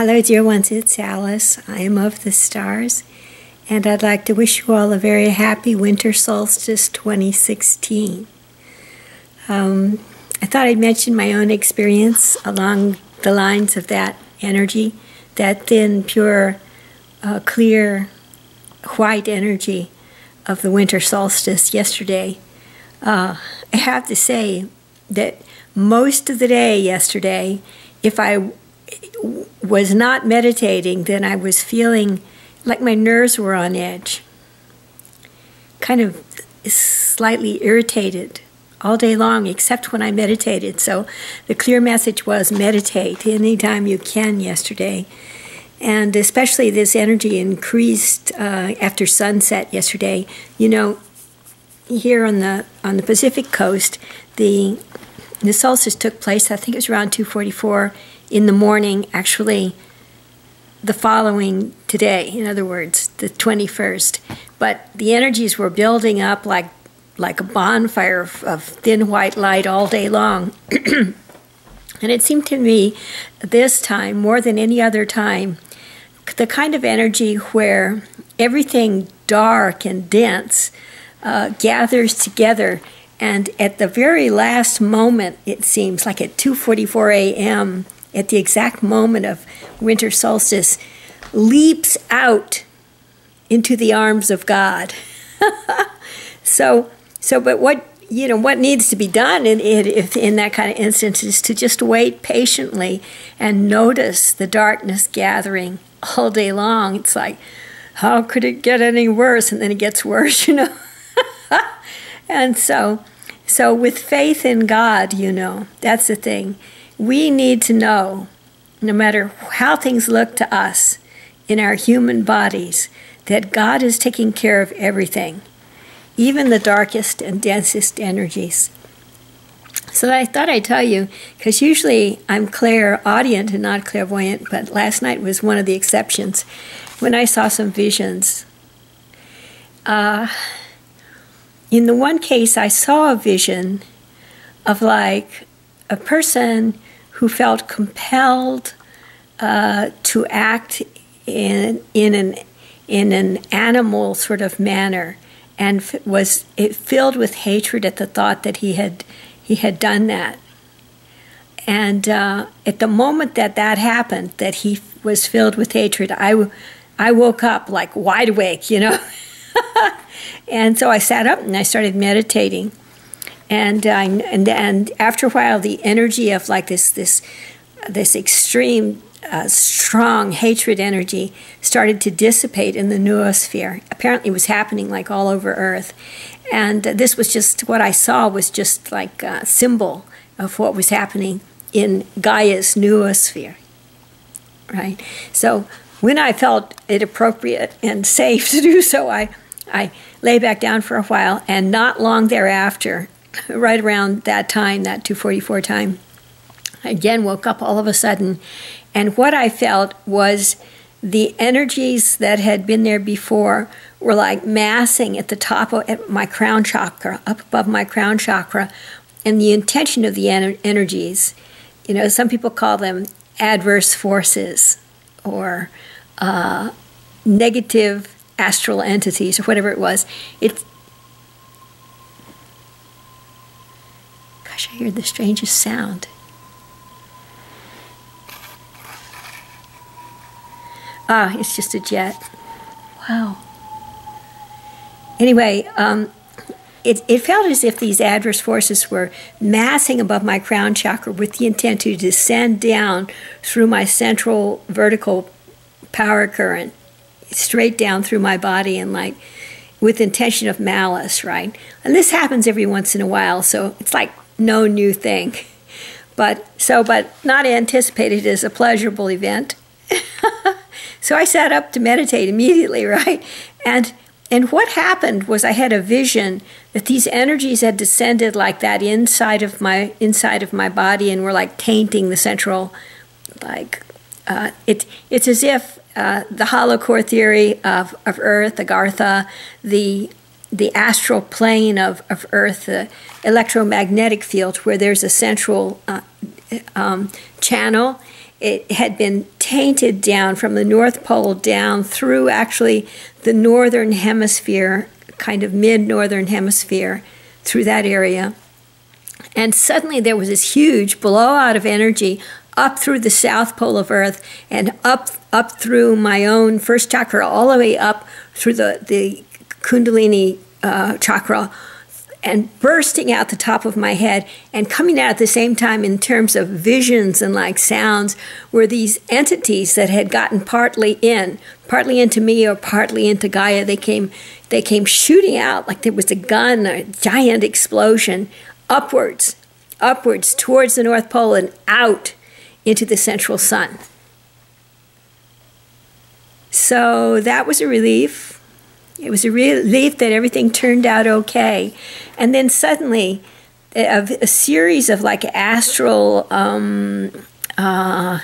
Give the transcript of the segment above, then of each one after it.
Hello, dear ones, it's Alice. I am of the stars, and I'd like to wish you all a very happy winter solstice 2016. Um, I thought I'd mention my own experience along the lines of that energy, that thin, pure, uh, clear, white energy of the winter solstice yesterday. Uh, I have to say that most of the day yesterday, if I was not meditating, then I was feeling like my nerves were on edge, kind of slightly irritated all day long, except when I meditated. So the clear message was meditate anytime you can yesterday. And especially this energy increased uh, after sunset yesterday. You know, here on the on the Pacific coast, the the solstice took place. I think it was around 244 in the morning, actually the following today, in other words, the 21st. But the energies were building up like, like a bonfire of, of thin white light all day long. and it seemed to me this time, more than any other time, the kind of energy where everything dark and dense uh, gathers together and at the very last moment it seems like at 2:44 a.m at the exact moment of winter solstice, leaps out into the arms of God. so, so, but what you know, what needs to be done in, in, in that kind of instance is to just wait patiently and notice the darkness gathering all day long. It's like, how could it get any worse? And then it gets worse, you know. and so, so with faith in God, you know, that's the thing we need to know, no matter how things look to us in our human bodies, that God is taking care of everything, even the darkest and densest energies. So I thought I'd tell you, because usually I'm clairaudient and not clairvoyant, but last night was one of the exceptions when I saw some visions. Uh, in the one case, I saw a vision of like a person who felt compelled uh, to act in, in, an, in an animal sort of manner and was filled with hatred at the thought that he had, he had done that. And uh, at the moment that that happened, that he was filled with hatred, I, I woke up like wide awake, you know. and so I sat up and I started meditating and and and after a while, the energy of like this this this extreme uh, strong hatred energy started to dissipate in the noosphere. Apparently, it was happening like all over Earth, and uh, this was just what I saw was just like a symbol of what was happening in Gaia's noosphere. Right. So when I felt it appropriate and safe to do so, I I lay back down for a while, and not long thereafter, right around that time, that 244 time, I again woke up all of a sudden. And what I felt was the energies that had been there before were like massing at the top of my crown chakra, up above my crown chakra. And the intention of the energies, you know, some people call them adverse forces or uh, negative astral entities or whatever it was. It, Gosh, I hear the strangest sound. Ah, it's just a jet. Wow. Anyway, um, it, it felt as if these adverse forces were massing above my crown chakra with the intent to descend down through my central vertical power current, straight down through my body and like with intention of malice, right? And this happens every once in a while, so it's like no new thing. But so, but not anticipated as a pleasurable event. so I sat up to meditate immediately, right? And and what happened was I had a vision that these energies had descended like that inside of my inside of my body and were like tainting the central, like uh, it, it's as if uh, the hollow core theory of, of Earth, Agartha, the the astral plane of, of Earth, the electromagnetic field, where there's a central uh, um, channel. It had been tainted down from the North Pole down through actually the northern hemisphere, kind of mid northern hemisphere, through that area. And suddenly there was this huge blowout of energy up through the south pole of Earth and up up through my own first chakra, all the way up through the, the Kundalini uh, chakra, and bursting out the top of my head and coming out at the same time in terms of visions and like sounds were these entities that had gotten partly in partly into me or partly into gaia. They came they came shooting out like there was a gun a giant explosion upwards upwards towards the north pole and out into the central sun. So that was a relief it was a relief that everything turned out okay. And then suddenly, a, a series of like astral um, uh,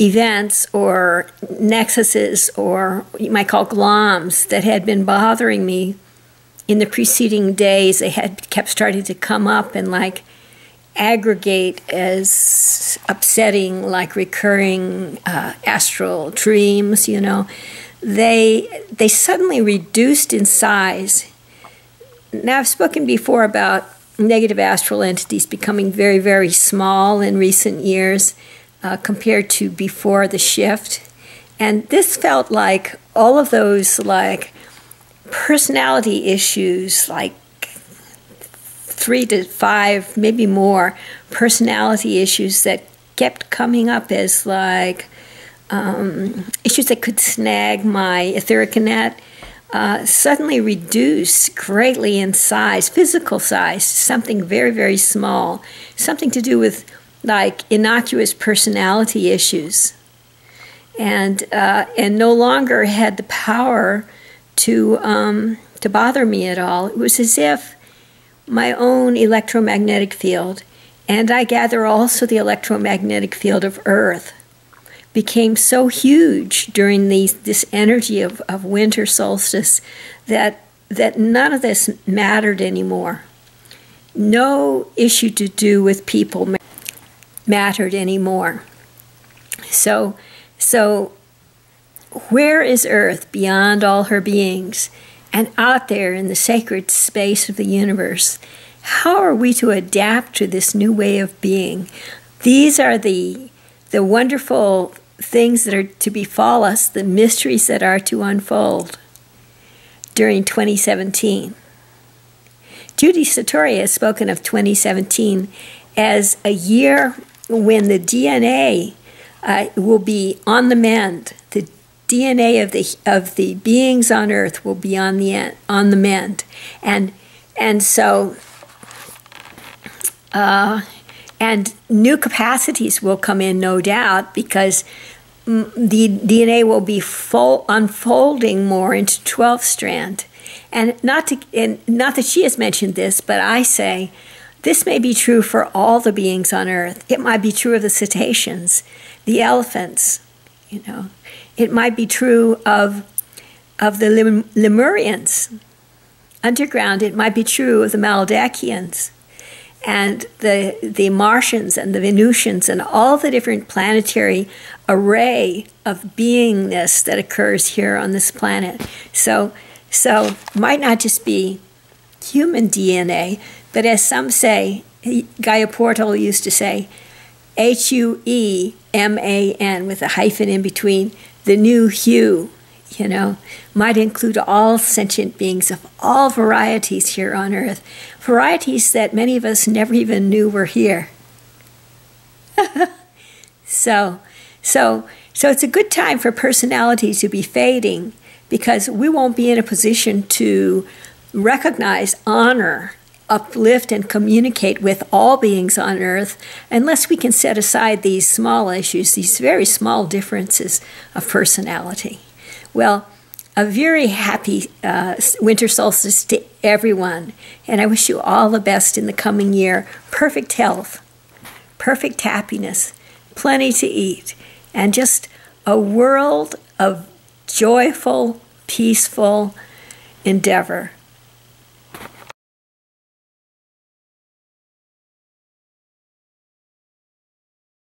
events or nexuses, or you might call gloms, that had been bothering me in the preceding days, they had kept starting to come up and like aggregate as upsetting, like recurring uh, astral dreams, you know they they suddenly reduced in size. Now I've spoken before about negative astral entities becoming very very small in recent years uh, compared to before the shift, and this felt like all of those like personality issues like three to five maybe more personality issues that kept coming up as like um, issues that could snag my etheric net uh, suddenly reduced greatly in size, physical size, something very, very small, something to do with like innocuous personality issues, and uh, and no longer had the power to um, to bother me at all. It was as if my own electromagnetic field, and I gather also the electromagnetic field of Earth, became so huge during these, this energy of, of winter solstice that, that none of this mattered anymore. No issue to do with people mattered anymore. So, so where is Earth beyond all her beings and out there in the sacred space of the universe? How are we to adapt to this new way of being? These are the the wonderful things that are to befall us, the mysteries that are to unfold during 2017. Judy Satori has spoken of 2017 as a year when the DNA uh, will be on the mend. The DNA of the of the beings on Earth will be on the end, on the mend, and and so uh, and new capacities will come in, no doubt, because the DNA will be unfolding more into 12 strand. And not to, and not that she has mentioned this, but I say this may be true for all the beings on Earth. It might be true of the cetaceans, the elephants, you know. It might be true of of the Lemurians underground. It might be true of the Maldakians and the the Martians and the Venusians and all the different planetary array of beingness that occurs here on this planet. So so might not just be human DNA, but as some say, Gaia Portal used to say, H U E M A N with a hyphen in between, the new hue you know, might include all sentient beings of all varieties here on Earth, varieties that many of us never even knew were here. so, so, so it's a good time for personality to be fading because we won't be in a position to recognize, honor, uplift, and communicate with all beings on earth unless we can set aside these small issues, these very small differences of personality. Well, a very happy uh, winter solstice to everyone, and I wish you all the best in the coming year. Perfect health, perfect happiness, plenty to eat, and just a world of joyful, peaceful endeavor.